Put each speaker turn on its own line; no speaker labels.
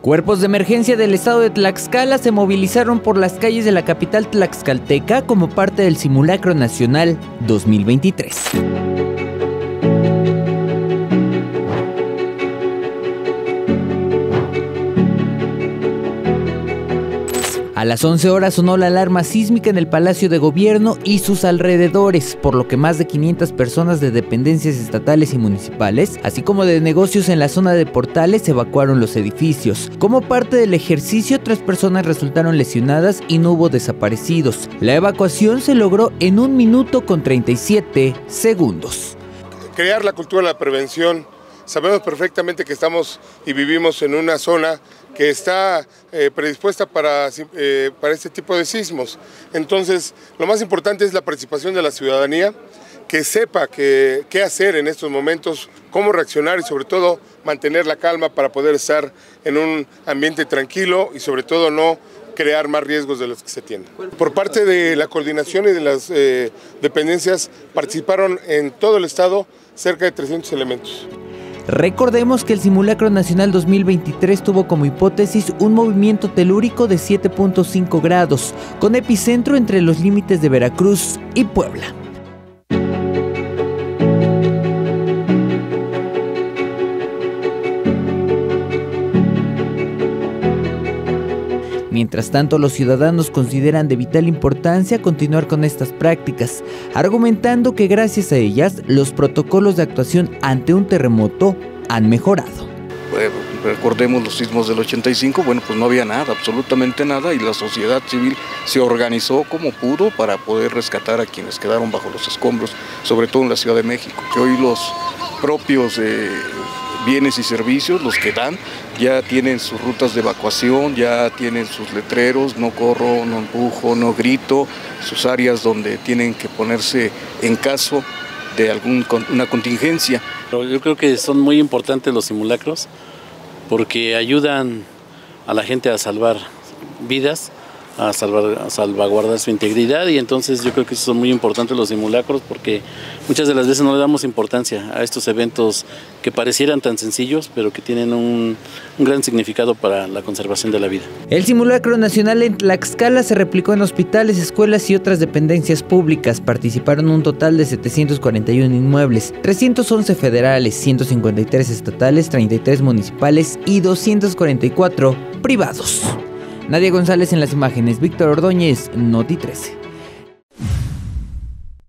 Cuerpos de emergencia del estado de Tlaxcala se movilizaron por las calles de la capital tlaxcalteca como parte del Simulacro Nacional 2023. A las 11 horas sonó la alarma sísmica en el Palacio de Gobierno y sus alrededores, por lo que más de 500 personas de dependencias estatales y municipales, así como de negocios en la zona de Portales, evacuaron los edificios. Como parte del ejercicio, tres personas resultaron lesionadas y no hubo desaparecidos. La evacuación se logró en un minuto con 37 segundos.
Crear la cultura de la prevención Sabemos perfectamente que estamos y vivimos en una zona que está eh, predispuesta para, eh, para este tipo de sismos. Entonces, lo más importante es la participación de la ciudadanía, que sepa qué hacer en estos momentos, cómo reaccionar y sobre todo mantener la calma para poder estar en un ambiente tranquilo y sobre todo no crear más riesgos de los que se tienen. Por parte de la coordinación y de las eh, dependencias participaron en todo el estado cerca de 300 elementos.
Recordemos que el Simulacro Nacional 2023 tuvo como hipótesis un movimiento telúrico de 7.5 grados, con epicentro entre los límites de Veracruz y Puebla. Mientras tanto, los ciudadanos consideran de vital importancia continuar con estas prácticas, argumentando que gracias a ellas los protocolos de actuación ante un terremoto han mejorado.
recordemos los sismos del 85, bueno, pues no había nada, absolutamente nada, y la sociedad civil se organizó como pudo para poder rescatar a quienes quedaron bajo los escombros, sobre todo en la Ciudad de México, que hoy los propios bienes y servicios, los que dan, ya tienen sus rutas de evacuación, ya tienen sus letreros, no corro, no empujo, no grito, sus áreas donde tienen que ponerse en caso de alguna contingencia.
Yo creo que son muy importantes los simulacros porque ayudan a la gente a salvar vidas a, salvaguardar su integridad y entonces yo creo que son muy importantes los simulacros porque muchas de las veces no le damos importancia a estos eventos que parecieran tan sencillos pero que tienen un, un gran significado para la conservación de la vida.
El simulacro nacional en Tlaxcala se replicó en hospitales, escuelas y otras dependencias públicas. Participaron un total de 741 inmuebles, 311 federales, 153 estatales, 33 municipales y 244 privados. Nadia González en las imágenes, Víctor Ordóñez, Noti 13.